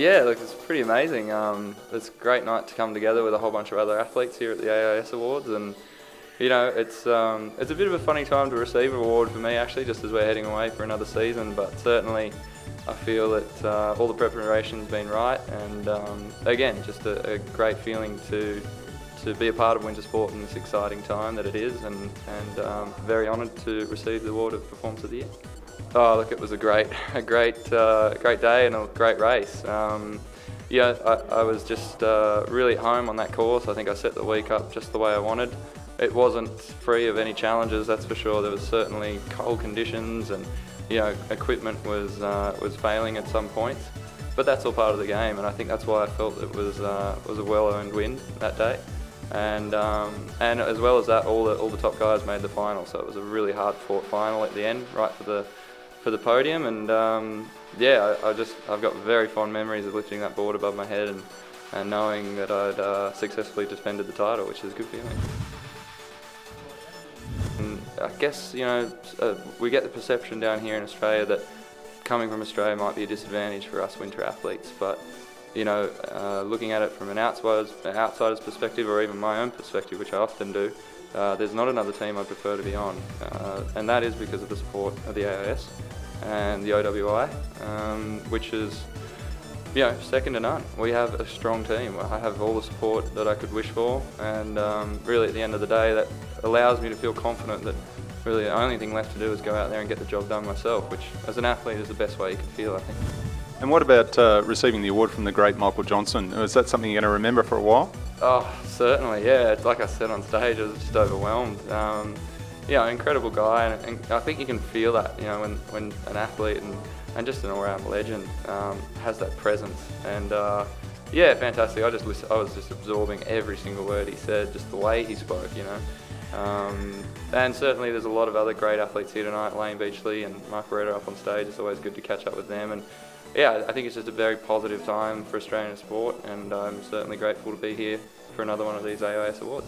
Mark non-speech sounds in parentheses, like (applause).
Yeah, look, it's pretty amazing. Um, it's a great night to come together with a whole bunch of other athletes here at the AIS Awards, and you know, it's um, it's a bit of a funny time to receive an award for me actually, just as we're heading away for another season. But certainly, I feel that uh, all the preparation's been right, and um, again, just a, a, great feeling to to be a part of winter sport in this exciting time that it is, and and um, very honoured to receive the award of Performance of the Year. Oh, look, it was a great, (laughs) a great, uh, great day and a great race. Um, yeah, I, I, was just uh, really at home on that course. I think I set the week up just the way I wanted. It wasn't free of any challenges, that's for sure. There was certainly cold conditions and you know equipment was uh, was failing at some points, but that's all part of the game. And I think that's why I felt it was uh, was a well-earned win that day. And um, and as well as that, all the all the top guys made the final. So it was a really hard-fought final at the end, right for the for the podium. And um, yeah, I, I, just I've got very fond memories of lifting that board above my head and, and knowing that I'd uh, successfully defended the title, which is a good feeling. And I guess you know uh, we get the perception down here in Australia that coming from Australia might be a disadvantage for us winter athletes, but you know, uh, looking at it from an outsider's, outsider's perspective or even my own perspective, which I often do, uh, there's not another team I'd prefer to be on, uh, and that is because of the support of the AIS and the OWI, um, which is you know, second to none. We have a strong team. I have all the support that I could wish for, and um, really at the end of the day, that allows me to feel confident that really the only thing left to do is go out there and get the job done myself, which as an athlete is the best way you can feel, I think. And what about uh, receiving the award from the great Michael Johnson? Is that something you're going to remember for a while? Oh, certainly, yeah. Like I said on stage, I was just overwhelmed. Um, you know, incredible guy, and, and, I think you can feel that, you know, when, when an athlete and, and just an all-round legend um, has that presence. And uh, yeah, fantastic. I just I was just absorbing every single word he said, just the way he spoke, you know. Um, and certainly there's a lot of other great athletes here tonight, Layne Beachley and Mark Barreto up on stage. It's always good to catch up with them. And yeah, I think it's just a very positive time for Australian sport, and I'm certainly grateful to be here for another one of these AIS awards.